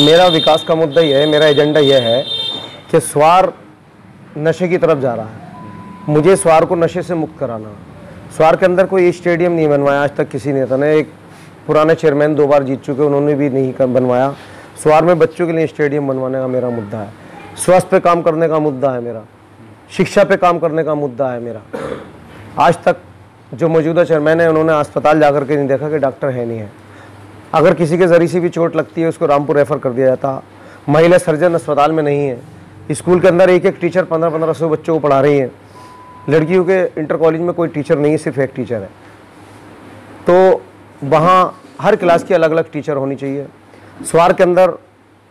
मेरा विकास का मुद्दा यह है, मेरा एजेंडा यह है कि स्वार नशे की तरफ़ जा रहा है। मुझे स्वार को नशे से मुक्त कराना। स्वार के अंदर कोई स्टेडियम नहीं बनवाया, आज तक किसी नेता ने। एक पुराने चेयरमैन दो बार जीत चुके, उन्होंने भी नहीं बनवाया। स्वार में बच्चों के लिए स्टेडियम बनवाने का मेरा मुद्दा है। स्वास्थ्य पे काम करने का मुद्दा है मेरा। शिक्षा पे काम करने का मुद्दा है मेरा। आज तक जो मौजूदा चेयरमैन है, उन्होंने अस्पताल जाकर के नहीं देखा कि डॉक्टर है नहीं है। अगर किसी के ज़रिए से भी चोट लगती है, उसको रामपुर रेफर कर दिया जाता। महिला सर्जन अस्पताल में नहीं है। स्कूल के अंदर एक एक टीचर पंद्रह पंद्रह सौ बच्चों को पढ़ा रही हैं। लड़कियों के इंटर कॉलेज में कोई टीचर नहीं है, सिर्फ़ एक टीचर है। तो वहाँ हर क्लास की अलग अलग टीचर होनी चाहिए। स्वार के अंदर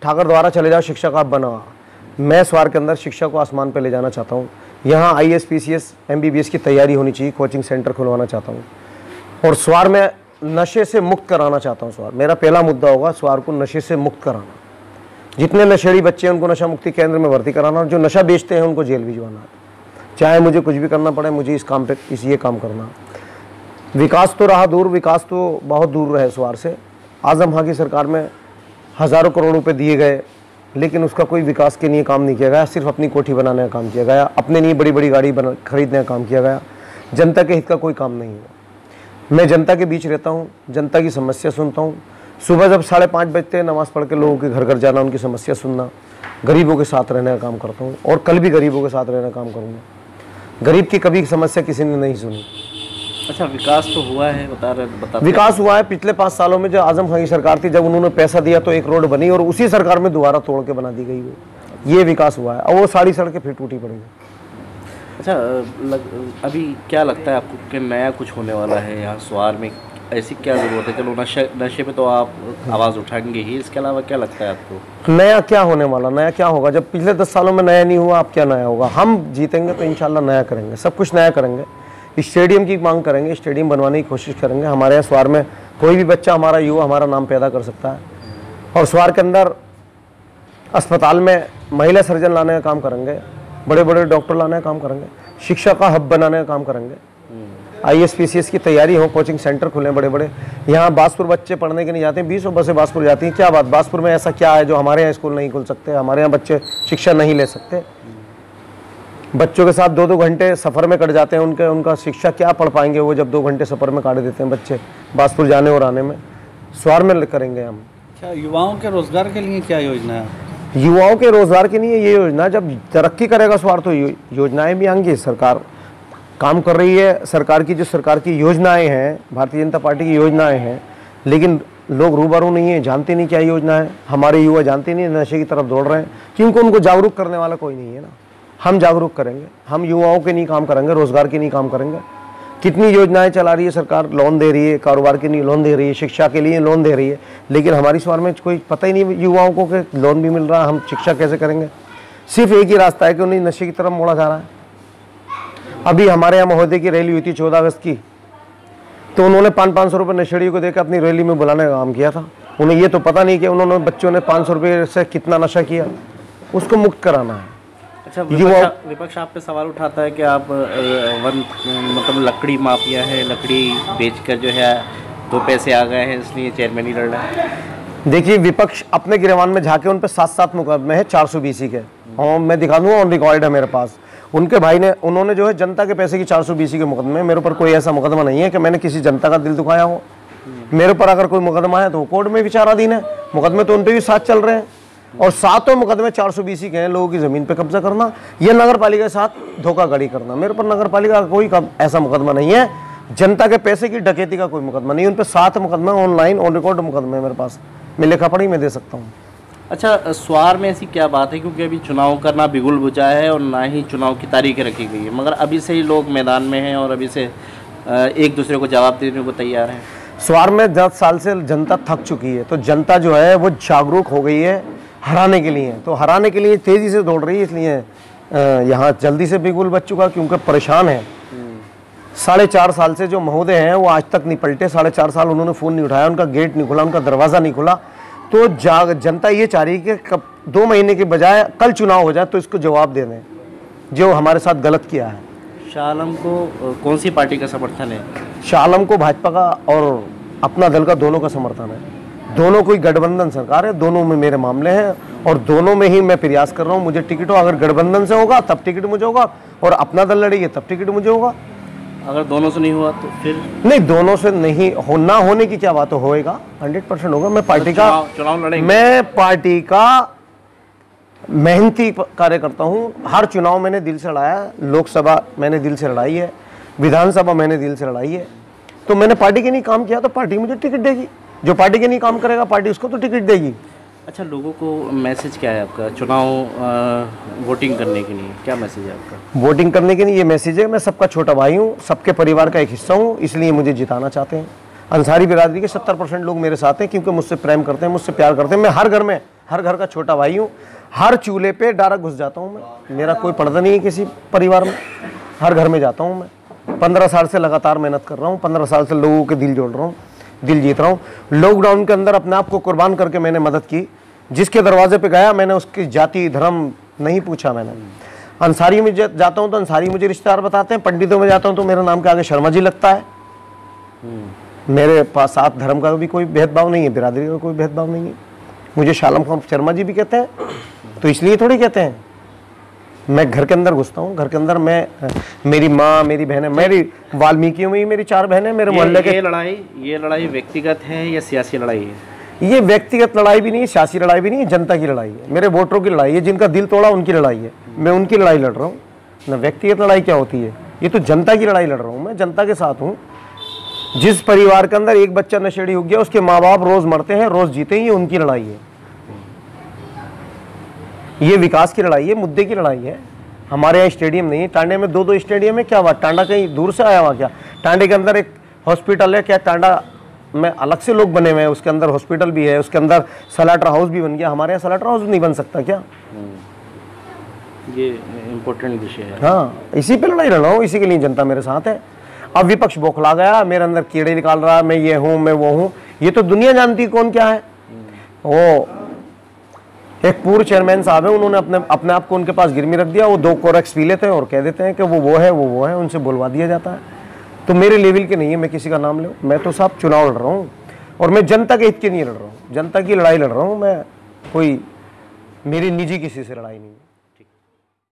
ठाकर द्वारा चले जाओ शिक्षा का बना। मैं स्वार के अंदर शिक्षा को आसमान पर ले जाना चाहता हूँ। यहाँ I S P C S M B B S की तैयारी होनी चाहिए कोचिंग सेंटर खुलवाना चाहता हूँ। और स्वार में नशे से मुक्त कराना चाहता हूँ, स्वार। मेरा पहला मुद्दा होगा स्वार को नशे से मुक्त कराना। जितने नशेड़ी बच्चे हैं, उनको नशा मुक्ति केंद्र में भर्ती कराना और जो नशा बेचते हैं, उनको जेल भिजवाना। चाहे मुझे कुछ भी करना पड़े, मुझे इस काम पे, इस ये काम करना। विकास तो रहा दूर, विकास तो बहुत दूर रहे स्वार से। आज़म खां की सरकार में हज़ारों करोड़ रुपये दिए गए, लेकिन उसका कोई विकास के लिए काम नहीं किया गया। सिर्फ़ अपनी कोठी बनाने का काम किया गया, अपने लिए बड़ी बड़ी गाड़ी बना, खरीदने का काम किया गया। जनता के हित का कोई काम नहीं हुआ। मैं जनता के बीच रहता हूँ जनता की समस्या सुनता हूँ। सुबह जब साढ़े पाँच बजते हैं नमाज़ पढ़ के लोगों के घर घर जाना उनकी समस्या सुनना। गरीबों के साथ रहने का काम करता हूँ और कल भी गरीबों के साथ रहने का काम करूँगा। गरीब की कभी समस्या किसी ने नहीं सुनी। अच्छा विकास तो हुआ है बता रहे बता विकास हुआ है पिछले पाँच सालों में जो आज़म खान की सरकार थी जब उन्होंने पैसा दिया तो एक रोड बनी और उसी सरकार में दोबारा तोड़ के बना दी गई वो ये विकास हुआ है। और वो सारी सड़कें फिर टूटी पड़ी अच्छा लग, अभी क्या लगता है आपको कि नया कुछ होने वाला है यहाँ स्वार में? ऐसी क्या ज़रूरत है? चलो नशे नशे पे तो आप आवाज़ उठाएँगे ही। इसके अलावा क्या लगता है आपको? नया क्या होने वाला? नया क्या होगा? जब पिछले दस सालों में नया नहीं हुआ आप क्या नया होगा? हम जीतेंगे तो इंशाल्लाह नया करेंगे। सब कुछ नया करेंगे। स्टेडियम की मांग करेंगे स्टेडियम बनवाने की कोशिश करेंगे। हमारे यहाँ स्वार में कोई भी बच्चा हमारा युवा हमारा नाम पैदा कर सकता है। और स्वार के अंदर अस्पताल में महिला सर्जन लाने का काम करेंगे। बड़े बड़े डॉक्टर लाने का काम करेंगे, शिक्षा का हब बनाने का काम करेंगे। I S P C S की तैयारी हो, कोचिंग सेंटर खुले बड़े बड़े यहाँ बासपुर बच्चे पढ़ने के नहीं जाते हैं, बीसों बसें बासपुर जाती हैं। क्या बात, बासपुर में ऐसा क्या है जो हमारे यहाँ स्कूल नहीं खुल सकते, हमारे यहाँ बच्चे शिक्षा नहीं ले सकते? बच्चों के साथ दो दो घंटे सफ़र में कट जाते हैं, उनके, उनका शिक्षा क्या पढ़ पाएँगे वो जब दो घंटे सफ़र में काट देते हैं बच्चे बासपुर जाने और आने में। स्वार में करेंगे हम। क्या युवाओं के रोज़गार के लिए क्या योजना है? युवाओं के रोज़गार के लिए ये योजना जब तरक्की करेगा स्वार तो यो, योजनाएँ भी आएँगी। सरकार काम कर रही है। सरकार की जो सरकार की योजनाएँ हैं भारतीय जनता पार्टी की योजनाएँ हैं लेकिन लोग रूबरू नहीं है जानते नहीं क्या योजना है। हमारे युवा जानते नहीं नशे की तरफ़ दौड़ रहे हैं। क्योंकि उनको जागरूक करने वाला कोई नहीं है ना। हम जागरूक करेंगे। हम युवाओं के नहीं काम करेंगे रोज़गार के नहीं काम करेंगे। कितनी योजनाएँ चला रही है सरकार? लोन दे रही है, कारोबार के लिए लोन दे रही है, शिक्षा के लिए लोन दे रही है। लेकिन हमारी स्वार में कोई पता ही नहीं युवाओं को कि लोन भी मिल रहा है, हम शिक्षा कैसे करेंगे? सिर्फ़ एक ही रास्ता है कि उन्हें नशे की तरफ़ मोड़ा जा रहा है। अभी हमारे यहाँ महोदय की रैली हुई थी चौदह अगस्त की तो उन्होंने पाँच पाँच सौ रुपये नशेड़ियों को देकर अपनी रैली में बुलाने का काम किया था। उन्हें ये तो पता नहीं कि उन्होंने बच्चों ने पाँच सौ रुपये से कितना नशा किया। उसको मुक्त कराना है। अच्छा विपक्ष विपक्ष आप पे सवाल उठाता है कि आप वन मतलब लकड़ी माफिया है लकड़ी बेचकर जो है दो पैसे आ गए हैं इसलिए चेयरमैन ही लड़ रहा है। देखिए विपक्ष अपने गिरवान में झाके उन पे सात सात मुकदमे हैं चार सौ बीसी के। और मैं दिखा दूँगा ऑन रिकॉर्ड है मेरे पास। उनके भाई ने उन्होंने जो है जनता के पैसे की चार सौ बीसी के मुकदमे मेरे ऊपर कोई ऐसा मुकदमा नहीं है कि मैंने किसी जनता का दिल दुखाया हो। मेरे ऊपर अगर कोई मुकदमा है तो कोर्ट में विचाराधीन है। मुकदमे तो उन पे भी साथ चल रहे हैं। और सातों मुकदमे चार सौ बीसी के हैं लोगों की ज़मीन पे कब्जा करना ये नगर पालिका के साथ धोखाधड़ी करना। मेरे ऊपर नगर पालिका का कोई ऐसा मुकदमा नहीं है। जनता के पैसे की डकैती का कोई मुकदमा नहीं उन पर सात मुकदमे ऑनलाइन ऑन रिकॉर्ड मुकदमे हैं मेरे पास। मैं लिखा पढ़ी में दे सकता हूँ। अच्छा स्वार में ऐसी क्या बात है? क्योंकि अभी चुनाव का ना बिगुल बुझा है और ना ही चुनाव की तारीखें रखी गई है। मगर अभी से ही लोग मैदान में हैं और अभी से एक दूसरे को जवाब देने को तैयार हैं। स्वार में दस साल से जनता थक चुकी है। तो जनता जो है वो जागरूक हो गई है। हराने के लिए। तो हराने के लिए तेज़ी से दौड़ रही है इसलिए यहाँ जल्दी से बिगुल बच चुका क्योंकि परेशान है। साढ़े चार साल से जो महोदय हैं वो आज तक नहीं पलटे। साढ़े चार साल उन्होंने फ़ोन नहीं उठाया उनका गेट नहीं खुला उनका दरवाज़ा नहीं खुला। तो जाग जनता ये चाह रही है कि कब दो महीने के बजाय कल चुनाव हो जाए तो इसको जवाब दे दें जो हमारे साथ गलत किया है। शाह आलम को कौन सी पार्टी का समर्थन है? शाह आलम को भाजपा का और अपना दल का दोनों का समर्थन है। दोनों कोई गठबंधन सरकार है दोनों में मेरे मामले हैं और दोनों में ही मैं प्रयास कर रहा हूँ मुझे टिकट हो अगर गठबंधन से होगा तब टिकट मुझे होगा और अपना दल लड़ेगी तब टिकट मुझे होगा। अगर दोनों से नहीं हुआ तो फिर? नहीं दोनों से नहीं हो ना होने की क्या बात होएगा हंड्रेड परसेंट होगा। मैं पार्टी का चुनाव लड़ेंगे। मैं पार्टी का मेहनती कार्यकर्ता हूँ। हर चुनाव मैंने दिल से लड़ाया लोकसभा मैंने दिल से लड़ाई है विधानसभा मैंने दिल से लड़ाई है। तो मैंने पार्टी के नहीं काम किया तो पार्टी मुझे टिकट देगी। जो पार्टी के नहीं काम करेगा पार्टी उसको तो टिकट देगी। अच्छा लोगों को मैसेज क्या है आपका? चुनाव वोटिंग करने के लिए क्या मैसेज है आपका? वोटिंग करने के लिए ये मैसेज है मैं सबका छोटा भाई हूँ सबके परिवार का एक हिस्सा हूँ इसलिए मुझे जिताना चाहते हैं। अंसारी बिरादरी के सत्तर परसेंट लोग मेरे साथ हैं क्योंकि मुझसे प्रेम करते हैं मुझसे प्यार करते हैं। मैं हर घर में हर घर का छोटा भाई हूँ हर चूल्हे पे डायरेक्ट घुस जाता हूँ मैं। मेरा कोई पर्दा नहीं है किसी परिवार में हर घर में जाता हूँ मैं। पंद्रह साल से लगातार मेहनत कर रहा हूँ पंद्रह साल से लोगों के दिल जोड़ रहा हूँ। दिल जीत रहा हूँ। लॉकडाउन के अंदर अपने आप को कुर्बान करके मैंने मदद की। जिसके दरवाजे पे गया, मैंने उसकी जाति, धर्म नहीं पूछा मैंने। अंसारी में जाता हूँ तो अंसारी मुझे रिश्तेदार बताते हैं, पंडितों में जाता हूँ तो मेरे नाम के आगे शर्मा जी लगता है। मेरे पास साथ धर्म का भी कोई भेदभाव नहीं है, बिरादरी का कोई भेदभाव नहीं है। मुझे शालम खान शर्मा जी भी कहते हैं तो इसलिए थोड़ी कहते हैं। मैं घर के अंदर घुसता हूँ घर के अंदर मैं मेरी माँ मेरी बहनें मेरी वाल्मीकियों में ही मेरी चार बहनें मेरे मोहल्ले ये, के लड़ाई ये लड़ाई व्यक्तिगत है या सियासी लड़ाई है? ये व्यक्तिगत लड़ाई भी नहीं है सियासी लड़ाई भी नहीं है जनता की लड़ाई है। मेरे वोटरों की लड़ाई है जिनका दिल तोड़ा उनकी लड़ाई है। मैं उनकी लड़ाई लड़ रहा हूँ। ना व्यक्तिगत लड़ाई क्या होती है? ये तो जनता की लड़ाई लड़ रहा हूँ मैं जनता के साथ हूँ। जिस परिवार के अंदर एक बच्चा नशेड़ी हो गया उसके माँ बाप रोज मरते हैं रोज जीते हैं ये उनकी लड़ाई है। ये विकास की लड़ाई है मुद्दे की लड़ाई है। हमारे यहाँ स्टेडियम नहीं है। टांडे में दो दो स्टेडियम है क्या हुआ? टांडा कहीं दूर से आया हुआ क्या? टांडे के अंदर एक हॉस्पिटल है क्या टांडा में अलग से लोग बने हुए हैं? उसके अंदर हॉस्पिटल भी है उसके अंदर सलाटर हाउस भी बन गया। हमारे यहाँ सलाटर हाउस नहीं बन सकता क्या? ये इम्पोर्टेंट विषय है। हाँ इसी पे लड़ाई लड़ रहा हूँ इसी के लिए जनता मेरे साथ है। अब विपक्ष बौखला गया मेरे अंदर कीड़े निकाल रहा है मैं ये हूँ मैं वो हूँ। ये तो दुनिया जानती कौन क्या है। वो एक पूर्व चेयरमैन साहब है, उन्होंने अपने अपने आप को उनके पास गिरमी रख दिया, वो दो कोरेक्स पी लेते हैं और कह देते हैं कि वो वो है, वो वो है, उनसे बुलवा दिया जाता है। तो मेरे लेवल के नहीं है, मैं किसी का नाम लूँ मैं तो साहब चुनाव लड़ रहा हूँ और मैं जनता के हित के नहीं लड़ रहा हूँ। जनता की लड़ाई लड़ रहा हूँ, मैं कोई मेरी निजी किसी से लड़ाई नहीं